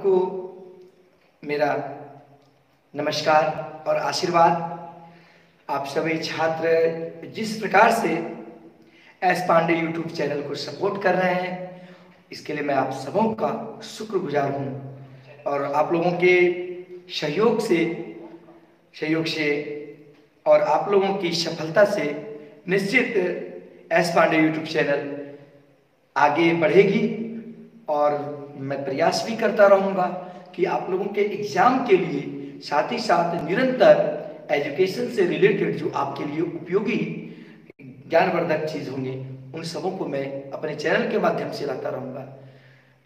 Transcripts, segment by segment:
को मेरा नमस्कार और आशीर्वाद। आप सभी छात्र जिस प्रकार से एस पांडे यूट्यूब चैनल को सपोर्ट कर रहे हैं, इसके लिए मैं आप सबों का शुक्रगुजार हूँ। और आप लोगों के सहयोग से सहयोग से और आप लोगों की सफलता से निश्चित एस पांडे यूट्यूब चैनल आगे बढ़ेगी और मैं प्रयास भी करता रहूँगा कि आप लोगों के एग्ज़ाम के लिए साथ ही साथ निरंतर एजुकेशन से रिलेटेड जो आपके लिए उपयोगी ज्ञानवर्धक चीज़ होंगे, उन सबों को मैं अपने चैनल के माध्यम से लाता रहूँगा।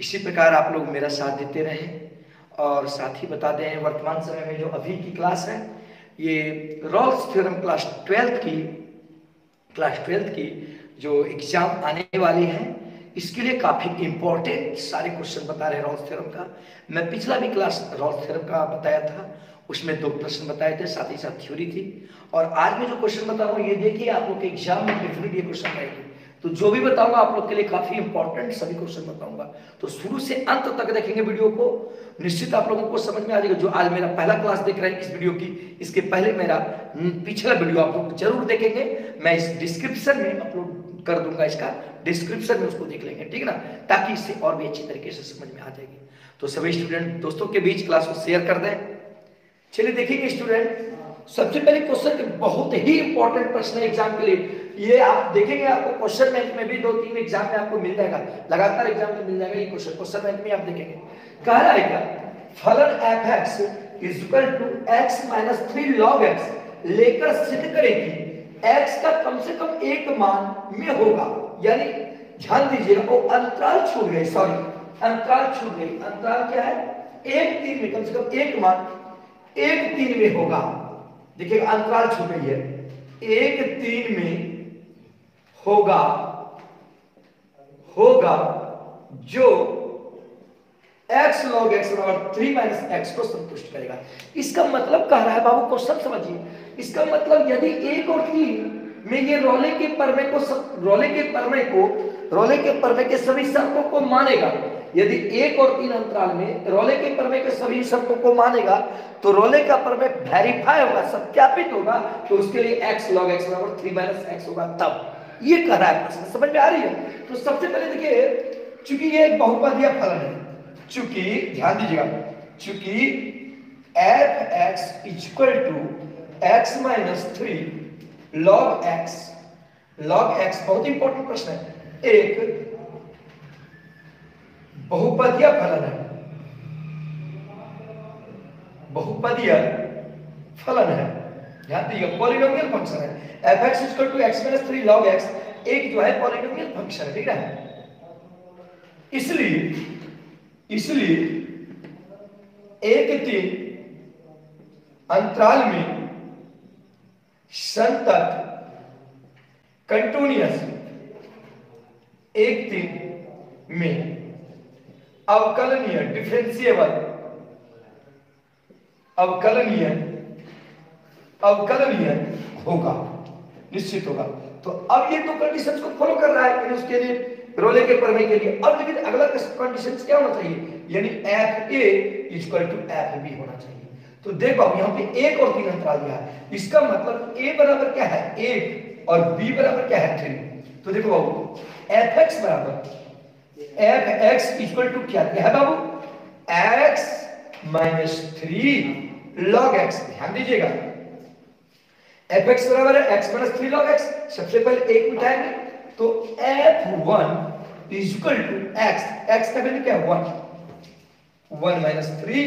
इसी प्रकार आप लोग मेरा साथ देते रहें और साथ ही बता दें, वर्तमान समय में जो अभी की क्लास है, ये रॉल्स थ्योरम क्लास ट्वेल्थ की, क्लास ट्वेल्थ की जो एग्ज़ाम आने वाली है इसके लिए काफ़ी इंपॉर्टेंट सारे क्वेश्चन बता रहे रॉल्स थ्योरम का। मैं पिछला भी क्लास रॉल्स थ्योरम का बताया था, उसमें दो प्रश्न बताए थे, साथ ही साथ थ्योरी थी। और आज में जो क्वेश्चन बता रहा हूँ, ये देखिए, आप लोग के एग्ज़ाम में डेफिनेट ये क्वेश्चन आएँगे। तो जो भी बताऊँगा, आप लोग के लिए काफ़ी इंपॉर्टेंट सभी क्वेश्चन बताऊँगा। तो शुरू से अंत तक देखेंगे वीडियो को। निश्चित आप लोगों को समझ में आ जाएगा, जो आज मेरा पहला क्लास देख रहे हैं इस वीडियो की, इसके पहले मेरा पिछला वीडियो आप लोग ज़रूर देखेंगे। मैं इस डिस्क्रिप्शन में अपलोड कर दूँगा इसका डिस्क्रिप्शन में उसको देख लेंगे, ठीक ना? ताकि इससे और भी अच्छी तरीके से समझ में आ जाएगी। तो सभी स्टूडेंट दोस्तों के बीच क्लास को शेयर कर दें। चलिए देखेंगे स्टूडेंट सबसे पहले क्वेश्चन बहुत ही इंपॉर्टेंट प्रश्न है एग्ज़ाम के लिए। ये आप देखेंगे आपको क्वेश्चन बैंक में भी दो तीन एग्ज़ाम में आपको मिल जाएगा। लगातार एग्ज़ाम में मिल जाएगा ये क्वेश्चन क्वेश्चन बैंक में आप देखेंगे। कह रहा है क्या फलन F X is equal to X minus three log X लेकर सिद्ध करें कि एक्स का कम से कम एक मान में होगा। यानी ध्यान दीजिएगा वो अंतराल छूट गई सॉरी अंतराल छूट गई। अंतराल क्या है? एक तीन में, कम से कम एक मान एक तीन में होगा। देखिएगा अंतराल छूट गई है। एक तीन में होगा होगा जो x log x बराबर थ्री माइनस एक्स को संतुष्ट करेगा। इसका मतलब कह रहा है बाबू क्वेश्चन समझिए। इसका मतलब यदि एक और तीन में ये रोले के परमे को रोले के परमे को, रोले के परमे के सभी शर्तों को मानेगा, यदि एक और तीन अंतराल में रोले के परमे के सभी शर्तों को मानेगा तो रोले का परमे वेरीफाई होगा, सत्यापित होगा तो उसके लिए x log x बराबर थ्री माइनस एक्स होगा तब। ये कह रहा है समझ में आ रही है? तो सबसे पहले देखिए, चूँकि ये एक बहुपदीय फलन है चूँकि, ध्यान दीजिएगा, चूँकि F X equal to X minus three log X log X बहुत इंपॉर्टेंट प्रश्न है। एक बहुपदीय फलन है। बहुपदीय फलन है। ध्यान दीजिए पॉलिनोमियल फ़ंक्शन है। F X equal to X minus three log X एक जो है पॉलिनोमियल फ़ंक्शन है, ठीक है? इसलिए इसलिए एक तीन अंतराल में संतत कंटिन्यूअस एक तीन में अवकलनीय डिफरेंशिएबल अवकलनीय अवकलनीय होगा, निश्चित होगा। तो अब ये दो कंडीशंस को फॉलो कर रहा है उसके लिए रोले के प्रमेय के लिए। अब लेकिन अगला कंडीशन क्या होना चाहिए? यानी F A equal to F B होना चाहिए। तो देखो, अब यहाँ पे एक और तीन अंतराल दिया है। इसका मतलब ए बराबर क्या है? एक और बी बराबर क्या है? थ्री तो देखो बाबू एफ़ एक्स बराबर एफ़ एक्स इक्वल टू क्या? है बाबू? X minus three log X ध्यान दीजिएगा। एफ़ एक्स बराबर है X minus three log X सबसे पहले एक मिटाएँगे तो F one is equal to X X का वैल्यू क्या है? वन वन माइनस थ्री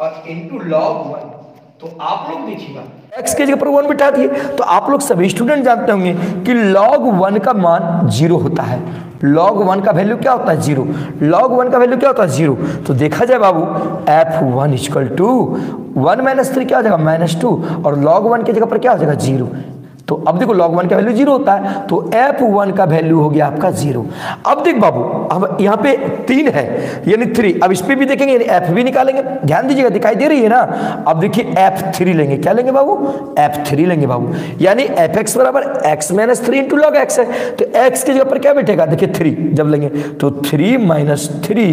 और इंटू लॉग वन तो आप लोग देखिएगा। x के जगह पर वन बिठा दिए तो आप लोग सभी स्टूडेंट जानते होंगे कि log वन का मान ज़ीरो होता है। log वन का वैल्यू क्या होता है? ज़ीरो log वन का वैल्यू क्या होता है? ज़ीरो तो देखा जाए बाबू F one equal to one minus three क्या हो जाएगा? माइनस टू और log वन की जगह पर क्या हो जाएगा? ज़ीरो तो अब देखो log वन का वैल्यू ज़ीरो होता है तो एफ़ वन का वैल्यू हो गया आपका ज़ीरो अब देख बाबू, अब यहाँ पे तीन है, यानी थ्री अब इस पे भी देखेंगे, यानी एफ़ भी निकालेंगे. ध्यान दीजिएगा, दिखाई दे रही है ना? अब देखिए एफ़ थ्री लेंगे. क्या लेंगे बाबू? एफ़ थ्री लेंगे बाबू. यानी एफ़ एक्स बराबर X minus three into log X है. तो एक्स की जगह पर क्या बैठेगा? देखिए थ्री जब लेंगे तो थ्री माइनस थ्री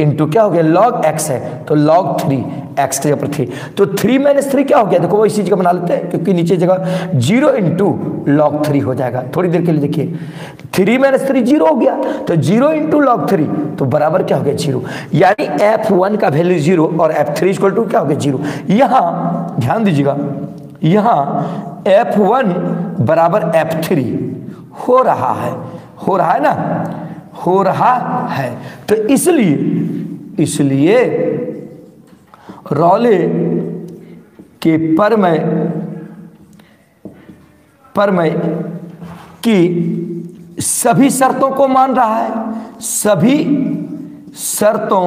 इंटू क्या हो गया? लॉग एक्स है तो लॉग थ्री एक्स की जगह पर थ्री तो थ्री माइनस थ्री क्या हो गया? देखो वो इसी जगह बना लेते हैं, क्योंकि नीचे जगह ज़ीरो इंटू लॉग थ्री हो जाएगा। थोड़ी देर के लिए देखिए। थ्री माइनस थ्री ज़ीरो हो गया तो ज़ीरो इंटू लॉग थ्री तो बराबर क्या हो गया? ज़ीरो यानी एफ़ वन का वैल्यू ज़ीरो और एफ़ थ्री इक्वल टू क्या हो गया? ज़ीरो यहाँ, ध्यान दीजिएगा, यहाँ एफ़ वन बराबर एफ़ थ्री हो रहा है। हो रहा है ना? हो रहा है। तो इसलिए इसलिए रौले के परमय परमय की सभी शर्तों को मान रहा है। सभी शर्तों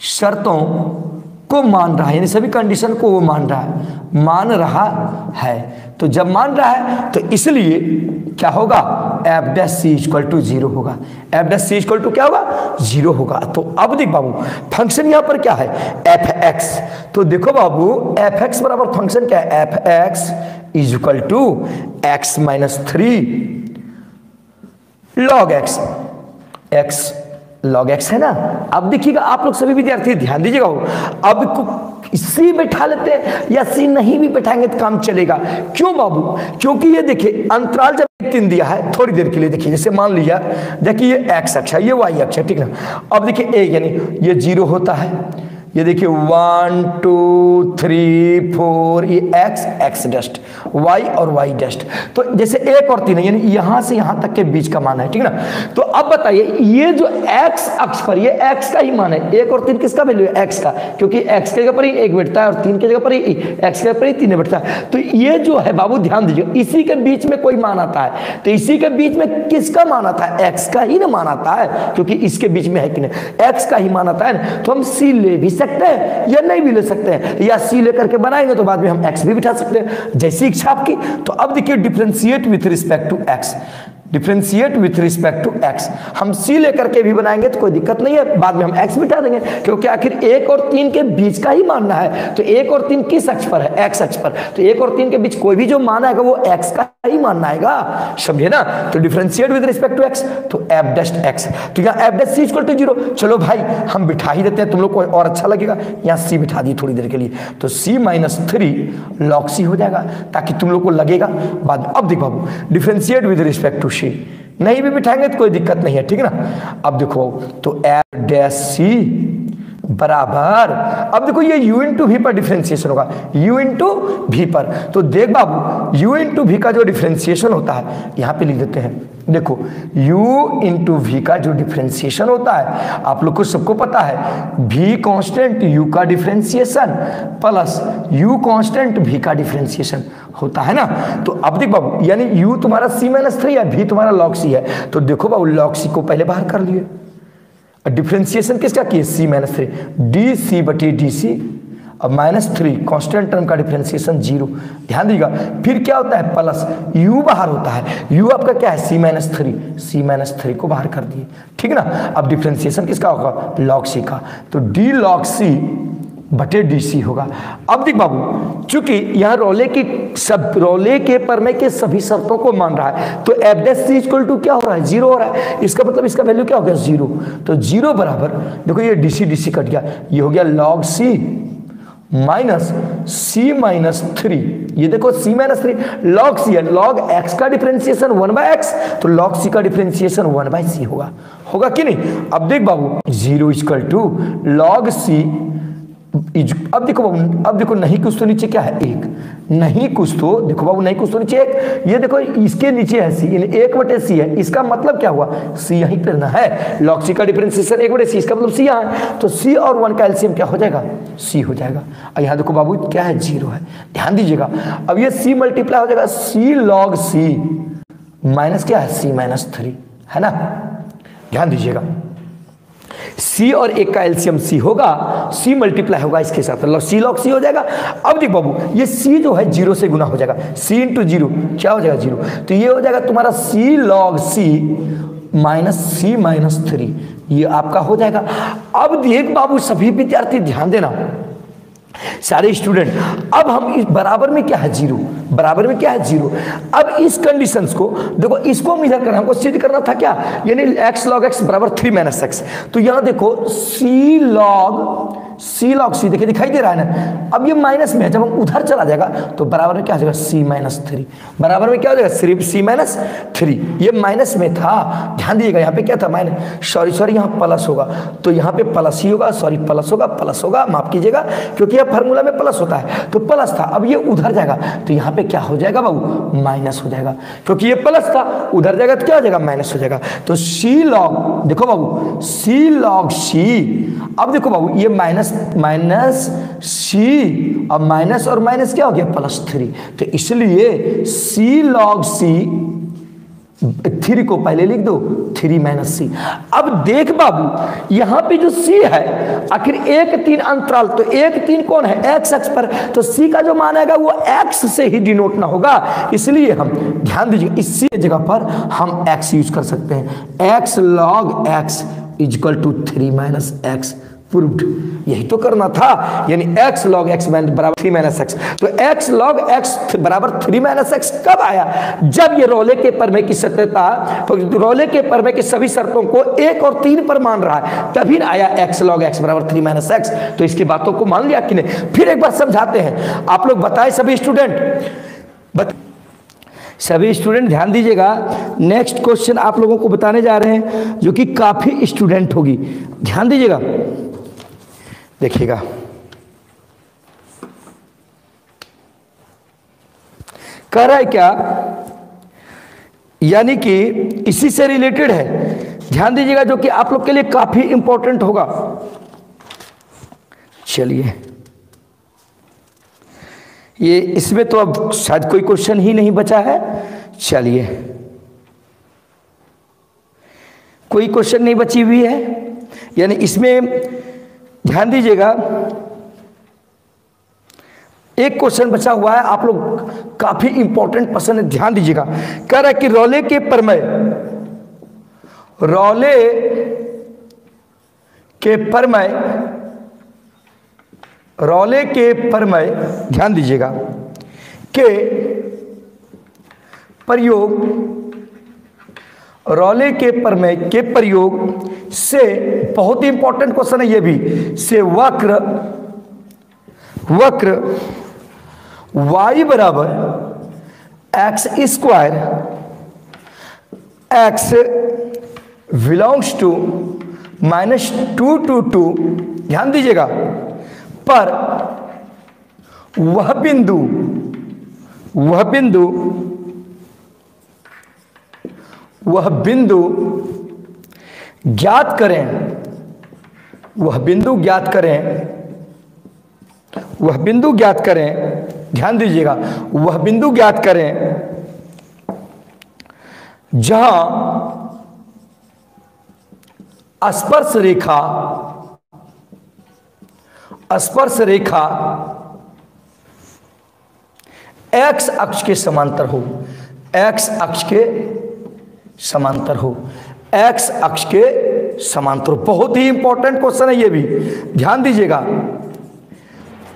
शर्तों को मान रहा है। यानी सभी कंडीशन को वो मान रहा है। मान रहा है। तो जब मान रहा है तो इसलिए क्या होगा? F dash C equal to zero होगा। F dash C equal to क्या होगा? ज़ीरो होगा। तो अब देख बाबू फ़ंक्शन यहाँ पर क्या है? एफ़ एक्स तो देखो बाबू एफ़ एक्स बराबर फ़ंक्शन क्या है? F X is to X minus three log X X log X है ना? अब देखिएगा, आप लोग सभी विद्यार्थी, ध्यान दीजिएगा। अब सी बैठा लेते हैं या सी नहीं भी बैठाएँगे तो काम चलेगा। क्यों बाबू? क्योंकि ये देखिए, अंतराल जब तीन दिया है, थोड़ी देर के लिए देखिए, जैसे मान लिया, देखिए ये एक्स अक्ष है, ये वाई अक्ष है, ठीक ना? अब देखिए ए यानी ये ज़ीरो होता है ये देखिए वन टू थ्री फोर ये एक्स एक्स डस्ट वाई और वाई डस्ट तो जैसे एक और तीन यानी यहाँ से यहाँ तक के बीच का मान है, ठीक है ना? तो अब बताइए, ये जो एक्स अक्ष पर, ये एक्स का ही मान है। एक और तीन किसका वैल्यू है? एक्स का। क्योंकि एक्स के जगह पर ही एक बैठता है और तीन के जगह पर ही एक्स के पर ही तीन बैठता है। तो ये जो है, बाबू ध्यान दीजिए, इसी के बीच में कोई मान आता है। तो इसी के बीच में किसका मान आता है? एक्स का ही ना मान आता है, क्योंकि इसके बीच में है कि नहीं? एक्स का ही मान आता है तो हम सी ले भी सकते हैं या नहीं भी ले सकते हैं। या सी लेकर के बनाएँगे तो बाद में हम एक्स भी बिठा सकते हैं। जैसी इच्छा आपकी। तो अब देखिए differentiate with respect to X differentiate with respect to X हम सी लेकर के भी बनाएँगे तो कोई दिक्कत नहीं है। बाद में हम एक्स बिठा देंगे, क्योंकि आखिर एक और तीन के बीच का ही मानना है। तो एक और तीन किस अक्ष पर है? एक्स अक्ष पर। तो एक और तीन के बीच कोई भी जो माना है वो एक्स का ही मानना आएगा। समझे ना? तो differentiate with respect to X तो एफ़ डेस्ट एक्स तो यहाँ F dash C equal to zero चलो भाई, हम बिठा ही देते हैं। तुम लोग को और अच्छा लगेगा। यहाँ सी बिठा दी थोड़ी देर के लिए। तो C minus three log C हो जाएगा, ताकि तुम लोग को लगेगा। बाद अब देख बाबू differentiate with respect to C नहीं भी बिठाएँगे तो कोई दिक्कत नहीं है, ठीक है ना? अब देखो तो एफ़ डैश सी बराबर। अब देखो ये u इंटू वी पर डिफ्रेंसिएशन होगा। u इंटू वी पर। तो देख बाबू, u इंटू वी का जो डिफ्रेंसिएशन होता है, यहाँ पे लिख देते हैं। देखो, u इंटू वी का जो डिफ्रेंसिएशन होता है, आप लोग को सबको पता है, v कांस्टेंट u का differentiation plus u constant v का डिफ्रेंसिएशन होता है ना? तो अब देख बाबू, यानी u तुम्हारा c माइनस थ्री है, v तुम्हारा लॉग c है। तो देखो बाबू लॉग c को पहले बाहर कर लिए। डिफ्रेंसिएशन किसका? किए C minus three D C बटी डी सी अब माइनस थ्री कॉन्स्टेंट टर्म का डिफ्रेंसिएशन ज़ीरो ध्यान दीजिएगा, फिर क्या होता है? प्लस यू बाहर होता है। यू आपका क्या है? C minus three C minus three को बाहर कर दिए। ठीक ना? अब डिफ्रेंसिएशन किसका होगा? लॉग सी का। तो डी लॉग सी बटे डीसी होगा। अब देख बाबू, चूँकि यहाँ रोले की सब, रोले के परमे के सभी शर्तों को मान रहा है तो F dash C equal to क्या हो रहा है? ज़ीरो हो रहा है। इसका मतलब इसका वैल्यू क्या हो गया? ज़ीरो तो ज़ीरो बराबर, देखो ये डीसी डीसी कट गया। ये हो गया log C minus C minus three ये देखो C minus three log C है। लॉग एक्स का डिफ्रेंसिएशन वन बाय एक्स तो लॉग सी का डिफ्रेंसिएशन वन बाय सी होगा। होगा कि नहीं? अब देख बाबू zero equal to log C अब देखो बाबू, अब देखो नहीं कुछ तो नीचे क्या है? एक। नहीं कुछ तो देखो बाबू, नहीं कुछ तो नीचे एक। ये देखो, इसके नीचे है सी एक बटे सी है। इसका मतलब क्या हुआ? सी यहीं पर ना है। लॉग सी का डिफरेंशिएशन एक बटे सी, इसका मतलब सी यहाँ है। तो सी और वन का एल्सियम क्या हो जाएगा? सी हो जाएगा। और यहाँ देखो बाबू, क्या है? ज़ीरो है। ध्यान दीजिएगा। अब ये सी मल्टीप्लाई हो जाएगा। सी लॉग सी माइनस क्या है? सी माइनस थ्री है ना? ध्यान दीजिएगा। सी और एक का एल्सियम सी होगा सी मल्टीप्लाई होगा इसके साथ। मतलब सी लॉग सी हो जाएगा। अब देख बाबू, ये सी जो है ज़ीरो से गुना हो जाएगा। सी इंटू ज़ीरो, क्या हो जाएगा ज़ीरो? तो ये हो जाएगा तुम्हारा C log C minus C minus three ये आपका हो जाएगा। अब देख बाबू, सभी विद्यार्थी ध्यान देना। सारे स्टूडेंट अब हम इस बराबर में क्या है? ज़ीरो। बराबर में क्या है? ज़ीरो। अब इस कंडीशंस को। देखो, इसको हम इधर करना हमको सिद्ध करना था क्या? यानी एक्स लॉग एक्स बराबर थ्री माइनस एक्स तो यहाँ देखो सी लॉग सी लॉग सी देखिए, दिखाई दे रहा है ना? अब ये माइनस में है, जब हम उधर चला जाएगा तो बराबर में क्या हो जाएगा? सी माइनस थ्री बराबर में क्या हो जाएगा? सिर्फ़ सी माइनस थ्री ये माइनस में था, ध्यान दीजिएगा, यहाँ पे क्या था? माइनस सॉरी सॉरी यहाँ प्लस होगा। तो यहाँ पे प्लस ही होगा सॉरी प्लस होगा प्लस होगा, माफ़ कीजिएगा, क्योंकि यह फार्मूला में प्लस होता है। तो प्लस था, अब ये उधर जाएगा तो यहाँ पे क्या हो जाएगा बाबू? माइनस हो जाएगा। क्योंकि ये प्लस था, उधर जाएगा तो क्या हो जाएगा? माइनस हो जाएगा। तो सी लॉग देखो बाबू सी लॉग सी अब देखो बाबू, ये माइनस माइनस माइनस सी अब माइनस और माइनस क्या हो गया? प्लस थ्री तो इसलिए सी लॉग सी थ्री को पहले लिख दो थ्री माइनस सी अब देख बाबू, यहाँ पे जो सी है, आखिर एक तीन अंतराल तो एक तीन कौन है? एक्स एक्स पर। तो सी का जो मान आएगा, वो एक्स से ही डिनोट ना होगा। इसलिए हम, ध्यान दीजिए, इसी जगह पर हम एक्स यूज़ कर सकते हैं। X log X equal to three minus X proved यही तो करना था। यानी x log x बराबर थ्री माइनस एक्स तो x log x बराबर थ्री माइनस एक्स कब आया? जब ये रोले के परमे की सत्यता तो रोले के परमे की सभी शर्तों को एक और तीन पर मान रहा है। तभी आया x log x बराबर थ्री माइनस एक्स तो इसकी बातों को मान लिया कि नहीं? फिर एक बार समझाते हैं। आप लोग बताए सभी स्टूडेंट बत... सभी स्टूडेंट ध्यान दीजिएगा। नेक्स्ट क्वेश्चन आप लोगों को बताने जा रहे हैं, जो कि काफ़ी स्टूडेंट होगी। ध्यान दीजिएगा। देखिएगा। कह रहा है क्या? यानी कि इसी से रिलेटेड है। ध्यान दीजिएगा जो कि आप लोग के लिए काफ़ी इंपॉर्टेंट होगा। चलिए। ये इसमें तो अब शायद कोई क्वेश्चन ही नहीं बचा है। चलिए। कोई क्वेश्चन नहीं बची हुई है। यानी इसमें ध्यान दीजिएगा। एक क्वेश्चन बचा हुआ है, आप लोग काफ़ी इंपॉर्टेंट प्रश्न है, ध्यान दीजिएगा। कह रहा है कि रौले के परमय, रौले के परमय, रौले के परमय, ध्यान दीजिएगा, के प्रयोग रोले के परमय के प्रयोग से बहुत ही इंपॉर्टेंट क्वेश्चन है ये भी। से वक्र वक्र y बराबर X square X belongs to minus two to two ध्यान दीजिएगा। पर वह बिंदु वह बिंदु वह बिंदु ज्ञात करें, वह बिंदु ज्ञात करें, वह बिंदु ज्ञात करें, ध्यान दीजिएगा, वह बिंदु ज्ञात करें, जहाँ स्पर्श रेखा स्पर्श रेखा एक्स अक्ष के समांतर हो एक्स अक्ष के समांतर हो। एक्स अक्ष के समांतर, बहुत ही इंपॉर्टेंट क्वेश्चन है ये भी। ध्यान दीजिएगा।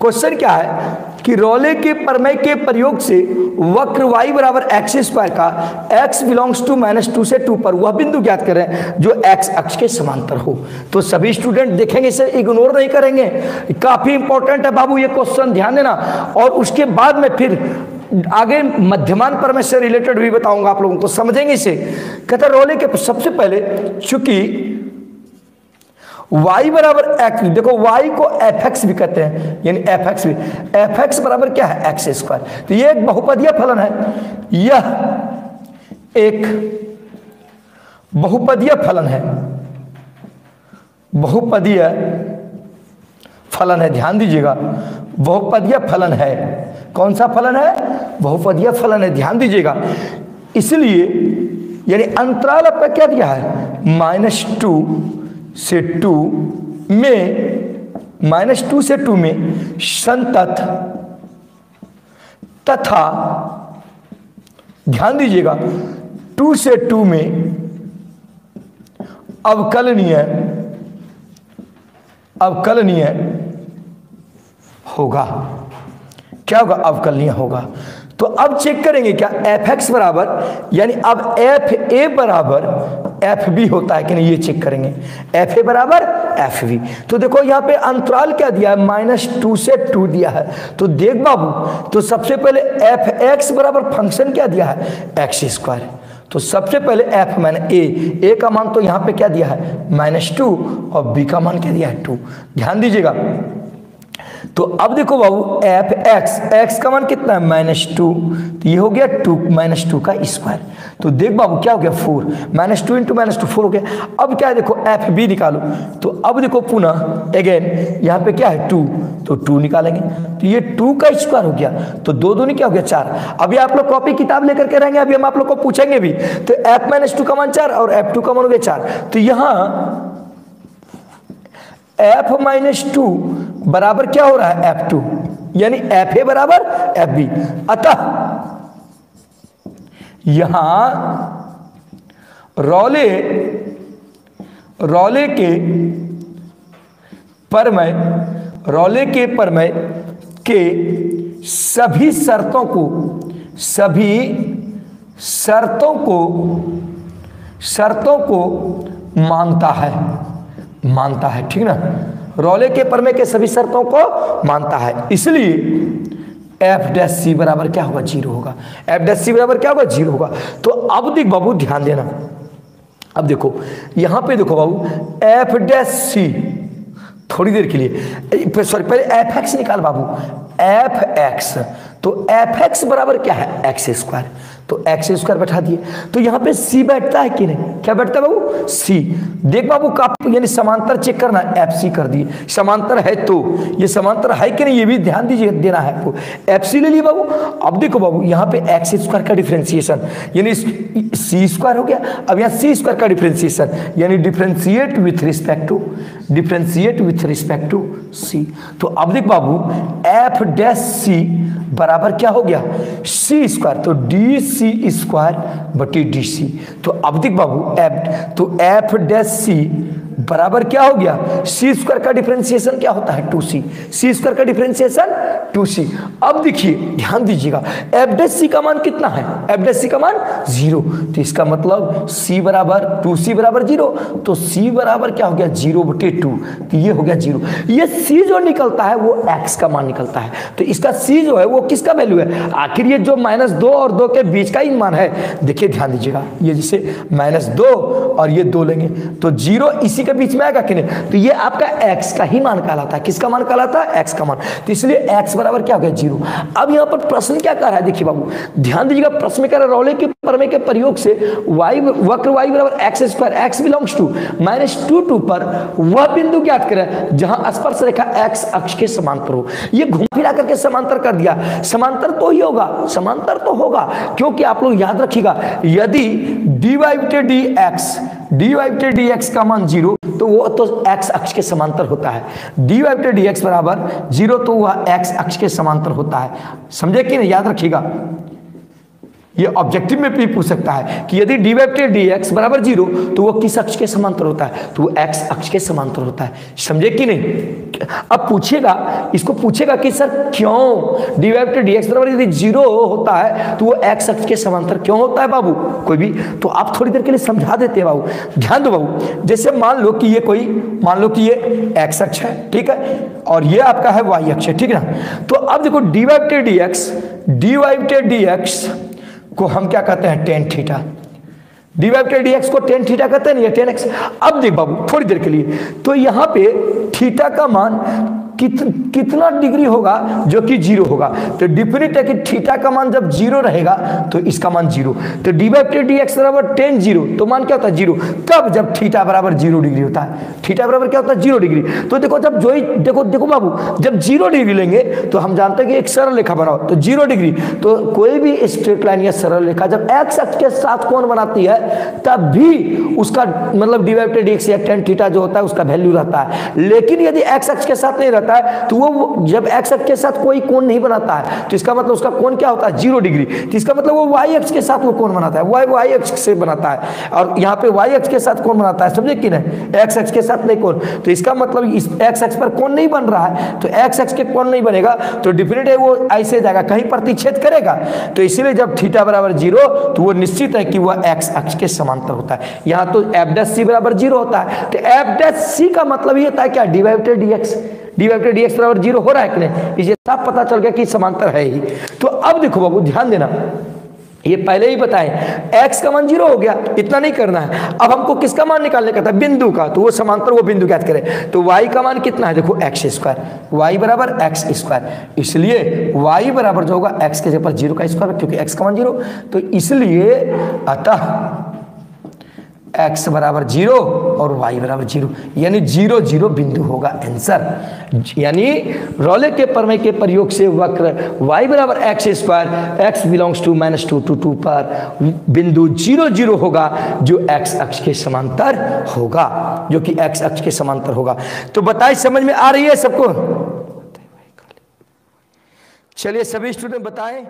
क्वेश्चन क्या है? कि रोले के प्रमेय के प्रयोग से वक्र y बराबर एक्स स्क्वायर का, x belongs to minus two से टू पर, वह बिंदु ज्ञात करें जो x अक्ष के समांतर हो। तो सभी स्टूडेंट देखेंगे इसे इग्नोर नहीं करेंगे। काफ़ी इंपॉर्टेंट है बाबू ये क्वेश्चन ध्यान देना। और उसके बाद में फिर आगे मध्यमान प्रमेय से रिलेटेड भी बताऊँगा आप लोगों को, समझेंगे इसे। कहते रोले के सबसे पहले, चूँकि y बराबर एक्स देखो y को एफ़ एक्स भी कहते हैं, यानी एफ़ एक्स भी। एफ़ एक्स बराबर क्या है? एक्स स्क्वायर तो ये एक बहुपदीय फलन है। यह एक बहुपदीय फलन है। बहुपदीय फलन है, ध्यान दीजिएगा। बहुपदीय फलन है। कौन सा फलन है? बहुपदीय फलन है। ध्यान दीजिएगा। इसलिए यानी अंतराल आपका क्या दिया है? माइनस टू से टू में, माइनस टू से टू में संतत तथा, ध्यान दीजिएगा, टू से टू में अवकलनीय अवकलनीय होगा। क्या होगा? अवकलनीय होगा। तो अब चेक करेंगे क्या एफ़ एक्स बराबर, यानी अब एफ़ ए बराबर एफ़ बी होता है कि नहीं, ये चेक करेंगे। एफ़ ए बराबर एफ़ बी तो देखो, यहाँ पे अंतराल क्या दिया है? माइनस टू से टू दिया है। तो देख बाबू तो सबसे पहले एफ़ एक्स बराबर फ़ंक्शन क्या दिया है? एक्स स्क्वायर तो सबसे पहले एफ़ मैंने ए ए का मान तो यहाँ पे क्या दिया है? माइनस टू और बी का मान क्या दिया है? टू ध्यान दीजिएगा। तो अब देखो बाबू एफ़ एक्स एक्स का मान कितना है? माइनस टू तो ये हो गया टू माइनस टू का स्क्वायर तो देख बाबू, क्या हो गया? Four minus two into minus two four हो गया. अब क्या है? देखो एफ़ बी निकालो. तो अब देखो पुनः अगेन यहाँ पे क्या है? टू तो टू निकालेंगे. तो ये टू का स्क्वायर हो गया. तो दो दो क्या हो गया? चार. अभी आप लोग कॉपी किताब लेकर के रहेंगे, अभी हम आप लोग को पूछेंगे भी. तो एफ़ माइनस का मान चार और एफ़ का मान हो गया चार. तो यहाँ एफ़ माइनस टू बराबर क्या हो रहा है? एफ़ टू यानी एफ़ ए बराबर एफ़ बी अतः यहाँ रौले रौले के परमय, रौले के परमय के सभी शर्तों को, सभी शर्तों को शर्तों को मानता है। मानता है, ठीक ना? रोले के परमे के सभी शर्तों को मानता है। इसलिए एफ़ डैश सी बराबर क्या होगा? ज़ीरो होगा। एफ़ डैश सी बराबर क्या होगा? ज़ीरो होगा। तो अब देख बाबू, ध्यान देना। अब देखो, यहाँ पे देखो बाबू एफ़ डैश सी थोड़ी देर के लिए। सॉरी पहले एफ़ एक्स निकाल बाबू। एफ़ एक्स तो एफ़ एक्स बराबर क्या है? एक्स स्क्वायर तो एक्स स्क्वायर बैठा दिए। तो यहाँ पे सी बैठता है कि नहीं? क्या बैठता है बाबू? सी देख बाबू का यानी समांतर चेक करना एफ़ सी कर दिए। समांतर है तो। ये समांतर है कि नहीं? ये भी ध्यान दीजिए, देना है आपको। एफ़ सी ले लिए बाबू। अब देखो बाबू, यहाँ पे एक्स स्क्वायर का डिफ्रेंसिएशन यानी सी स्क्वायर हो गया। अब यहाँ सी स्क्वायर का डिफ्रेंसिएशन यानी differentiate with respect to differentiate with respect to C तो अब देख बाबू एफ़ डैश सी बराबर क्या हो गया? सी स्क्वायर तो डी सी स्क्वायर बटी डी सी तो अब देख बाबू एफ़ तो एफ़ डैश सी बराबर क्या हो गया? सी स्क्वायर का डिफ्रेंसिएशन क्या होता है? टू सी सी स्क्वायर का डिफ्रेंसिएशन टू सी अब देखिए, ध्यान दीजिएगा एफ़ डेस सी का मान कितना है? एफ़ डेस सी का मान ज़ीरो तो इसका मतलब सी बराबर टू सी बराबर ज़ीरो तो सी बराबर क्या हो गया? ज़ीरो बटे टू तो ये हो गया ज़ीरो ये सी जो निकलता है, वो एक्स का मान निकलता है। तो इसका सी जो है, वो किसका वैल्यू है? आखिर ये जो माइनस दो और दो के बीच का ही मान है, देखिए ध्यान दीजिएगा, ये जैसे माइनस दो और ये दो लेंगे तो ज़ीरो इसी के बीच में आएगा कि नहीं? तो ये आपका x का ही मान कहलाता है। किसका मान कहलाता है? x का मान। तो इसलिए x बराबर क्या हो गया? ज़ीरो। अब यहाँ पर प्रश्न क्या कर रहा है? देखिए बाबू, ध्यान दीजिएगा, प्रश्न कह रहा है के परमे के प्रयोग से y वक्र y बराबर X square X belongs to minus two two पर वह बिंदु ज्ञात करें जहाँ स्पर्श रेखा x अक्ष के समांतर हो। ये घूम फिरा करके समांतर कर दिया। समांतर तो ही होगा। समांतर तो होगा। क्योंकि आप लोग याद रखिएगा, यदि D Y D X D Y D X का मान ज़ीरो तो वो तो एक्स अक्ष के समांतर होता है। डी वाई डी एक्स बराबर ज़ीरो तो वह एक्स अक्ष के समांतर होता है। समझे कि नहीं? याद रखिएगा। ये ऑब्जेक्टिव में भी पूछ सकता है कि यदि डी वेक्टर डी एक्स बराबर ज़ीरो तो वो किस अक्ष के समांतर होता है? तो वो एक्स अक्ष के समांतर होता है। समझे कि नहीं? अब पूछेगा, इसको पूछेगा कि सर क्यों डी वेक्टर डी एक्स बराबर यदि ज़ीरो होता है तो वो एक्स अक्ष के समांतर क्यों होता है बाबू? कोई भी? तो आप थोड़ी देर के लिए समझा देते हैं बाबू। ध्यान दो बाबू। जैसे मान लो कि ये कोई, मान लो कि ये एक्स अक्ष है, ठीक है? और ये आपका है वाई अक्ष है ठीक है ना? तो अब देखो D vector D X D Y D X को हम क्या कहते हैं? Tan theta D Y D X को टेन थीटा कहते हैं ना? ये टेन एक्स अब देख बाबू, थोड़ी देर के लिए। तो यहाँ पे थीटा का मान कित, कितना डिग्री होगा जो कि ज़ीरो होगा? तो डिफिनिट है कि थीटा का मान जब ज़ीरो रहेगा तो इसका मान ज़ीरो। तो डी बाई डी एक्स बराबर टेन ज़ीरो तो मान क्या होता है? ज़ीरो। कब जब थीटा बराबर ज़ीरो डिग्री होता है। थीटा बराबर क्या होता है? Zero degree. तो देखो जब जो ही देखो देखो बाबू जब ज़ीरो डिग्री लेंगे तो हम जानते हैं कि एक सरल रेखा बनाओ तो ज़ीरो डिग्री। तो कोई भी स्ट्रेट लाइन या सरल रेखा जब एक्स अक्ष के साथ कौन बनाती है तब भी उसका मतलब डी बाई डी एक्स या टेन थीटा जो होता है उसका वैल्यू रहता है। लेकिन यदि एक्स अक्ष के साथ नहीं रहता रहता है तो वो जब एक्स अक्ष के साथ कोई कोण नहीं बनाता है तो इसका मतलब उसका कोण क्या होता है? Zero degree. तो इसका मतलब वो वाई अक्ष के साथ वो कोण बनाता है वाई वाई अक्ष से बनाता है। और यहाँ पे वाई अक्ष के साथ कोण बनाता है, समझे कि नहीं? एक्स अक्ष के साथ नहीं कोण। तो इसका मतलब इस एक्स अक्ष पर कोण नहीं बन रहा है तो एक्स अक्ष के कोण नहीं बनेगा तो डिफिनेट है, वो ऐसे जाएगा, कहीं प्रतिच्छेद करेगा। तो इसीलिए जब थीटा बराबर ज़ीरो तो वो निश्चित है कि वह एक्स अक्ष के समांतर होता है। यहाँ तो एफ़ डैश सी बराबर ज़ीरो होता है। तो एफ़ डैश सी का मतलब ये होता है क्या? डिवाइडेड डीएक्स डिवाइडेड डीएक्स बराबर ज़ीरो हो रहा है कि नहीं? इसे साफ़ पता चल गया कि समांतर है ही। तो अब देखो बाबू, ध्यान देना। ये पहले ही बताएँ, x का मान ज़ीरो हो गया, इतना नहीं करना है। अब हमको किसका मान निकालने का था? बिंदु का। तो वो समांतर, वो बिंदु ज्ञात करें। तो y का मान कितना है? देखो एक्स स्क्वायर वाई बराबर एक्स स्क्वायर इसलिए y बराबर जो होगा, x के जगह पर ज़ीरो का स्क्वायर क्योंकि x का मान ज़ीरो। तो इसलिए, अतः x बराबर ज़ीरो और y बराबर ज़ीरो, यानी ज़ीरो ज़ीरो बिंदु होगा आंसर। यानी रोले के प्रमेय के प्रयोग से वक्र y बराबर X square X belongs to minus two two two पर बिंदु ज़ीरो ज़ीरो होगा, जो x अक्ष के समांतर होगा, जो कि x अक्ष के समांतर होगा। तो बताइए, समझ में आ रही है सबको? चलिए, सभी स्टूडेंट बताएँ।